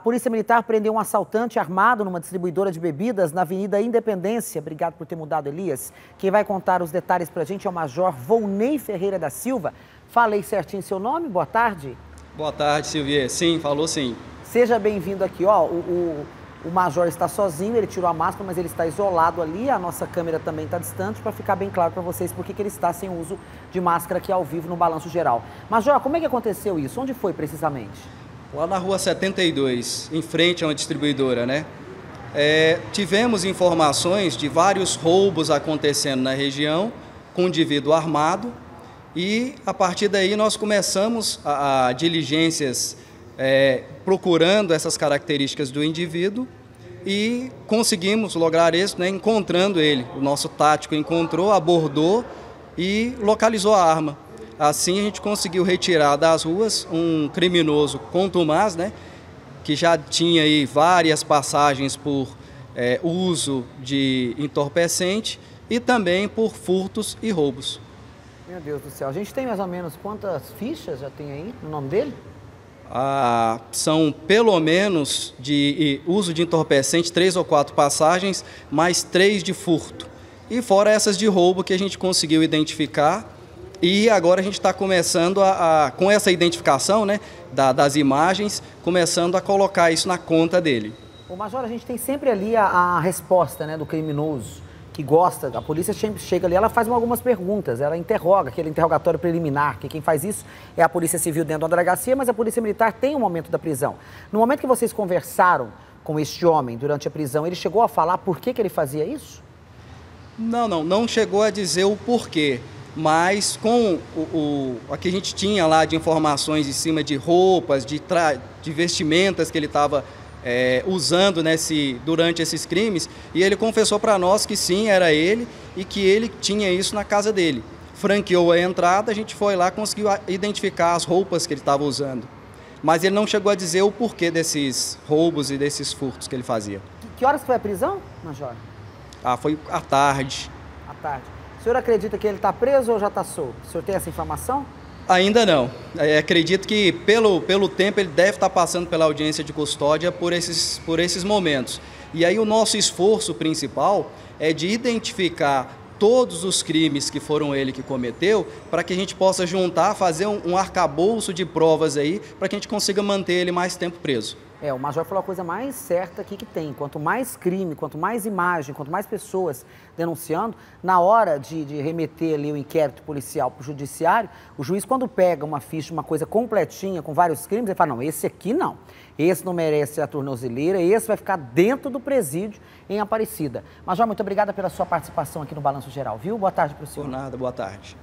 A Polícia Militar prendeu um assaltante armado numa distribuidora de bebidas na Avenida Independência. Obrigado por ter mudado, Elias. Quem vai contar os detalhes para a gente é o Major Volney Ferreira da Silva. Falei certinho seu nome? Boa tarde. Boa tarde, Silvia. Sim, falou sim. Seja bem-vindo aqui. Ó, o, o, o, Major está sozinho, ele tirou a máscara, mas ele está isolado ali. A nossa câmera também está distante para ficar bem claro para vocês por que ele está sem uso de máscara aqui ao vivo no Balanço Geral. Major, como é que aconteceu isso? Onde foi precisamente? Lá na rua 72, em frente a uma distribuidora, né? É, tivemos informações de vários roubos acontecendo na região com indivíduo armado e a partir daí nós começamos a, a diligências é, procurando essas características do indivíduo e conseguimos lograr isso, né, encontrando ele. O nosso tático encontrou, abordou e localizou a arma. Assim a gente conseguiu retirar das ruas um criminoso contumaz, né, que já tinha aí várias passagens por é, uso de entorpecente e também por furtos e roubos. Meu Deus do céu, a gente tem mais ou menos quantas fichas já tem aí no nome dele? Ah, são pelo menos de uso de entorpecente, três ou quatro passagens, mais três de furto. E fora essas de roubo que a gente conseguiu identificar e agora a gente está começando a, a, com essa identificação né, da, das imagens, começando a colocar isso na conta dele. O Major, a gente tem sempre ali a, a resposta né, do criminoso que gosta, a polícia chega ali, ela faz algumas perguntas, ela interroga, aquele interrogatório preliminar, que quem faz isso é a Polícia Civil dentro da delegacia, mas a Polícia Militar tem o um momento da prisão. No momento que vocês conversaram com este homem durante a prisão, ele chegou a falar por que, que ele fazia isso? Não, não, não chegou a dizer o porquê mas com o, o, a que a gente tinha lá de informações em cima de roupas, de, de vestimentas que ele estava é, usando nesse, durante esses crimes, e ele confessou para nós que sim, era ele e que ele tinha isso na casa dele. Franqueou a entrada, a gente foi lá conseguiu identificar as roupas que ele estava usando. Mas ele não chegou a dizer o porquê desses roubos e desses furtos que ele fazia. Que horas foi a prisão, Major? Ah, foi à tarde. À tarde. O senhor acredita que ele está preso ou já está solto? O senhor tem essa informação? Ainda não. É, acredito que pelo, pelo tempo ele deve estar tá passando pela audiência de custódia por esses, por esses momentos. E aí o nosso esforço principal é de identificar todos os crimes que foram ele que cometeu, para que a gente possa juntar, fazer um, um arcabouço de provas aí, para que a gente consiga manter ele mais tempo preso. É, o Major falou a coisa mais certa aqui que tem. Quanto mais crime, quanto mais imagem, quanto mais pessoas denunciando, na hora de, de remeter ali o inquérito policial para o judiciário, o juiz, quando pega uma ficha, uma coisa completinha, com vários crimes, ele fala, não, esse aqui não. Esse não merece a tornozeleira, esse vai ficar dentro do presídio em Aparecida. Major, muito obrigada pela sua participação aqui no Balanço Geral, viu? Boa tarde para o senhor. Por nada, boa tarde.